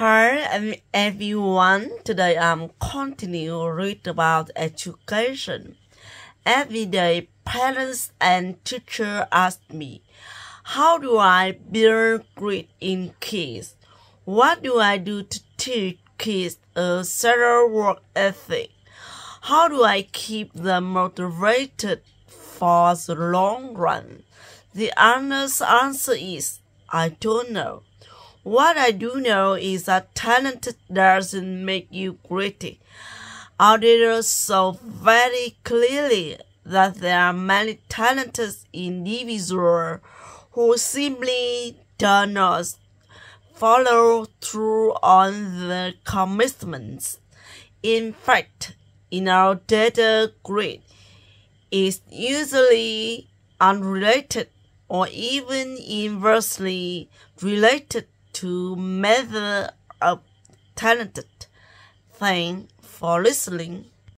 Hi everyone. Um, Today I'm um, continue read about education. Every day parents and teacher ask me, how do I build grit in kids? What do I do to teach kids a certain work ethic? How do I keep them motivated for the long run? The honest answer is, I don't know. What I do know is that talent doesn't make you. Our data show very clearly that there are many talented individuals who simply do not follow through on their commitments. In fact, in our data grit, is usually unrelated or even inversely related to measure a talented. thing for listening.